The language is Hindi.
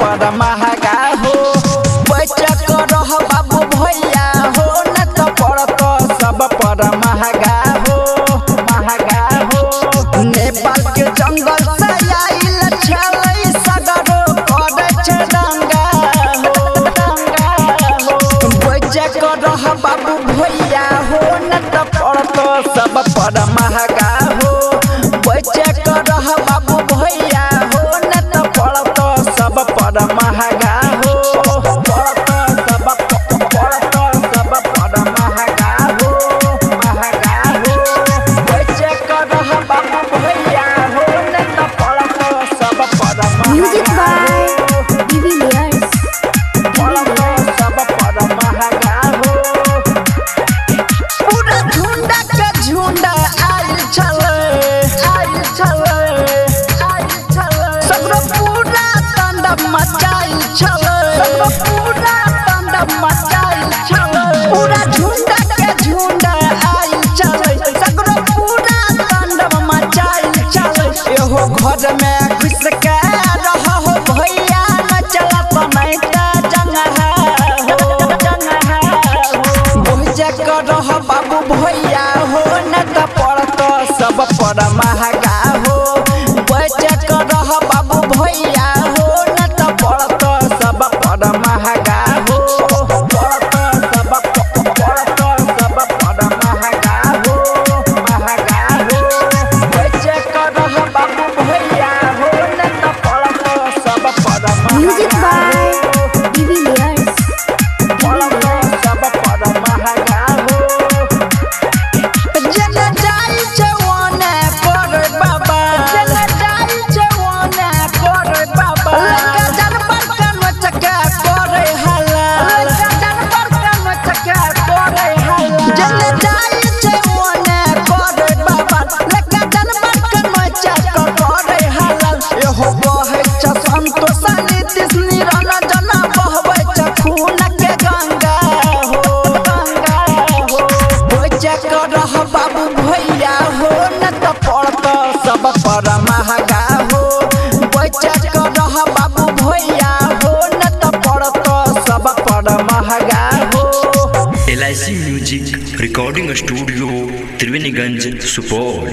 पर महगा हो। बैठ कर बाबू भैया हो, न तो पड़त सब पर महगा हो, महँगा हो। नेपाल के जंगल से आइल भैया हो न त तो सब पर महा लाइसी music recording studio Triveniganj Supaul